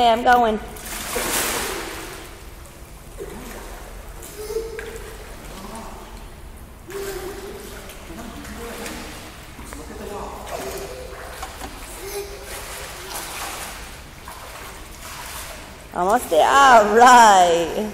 Okay, I'm going. Almost there. All right.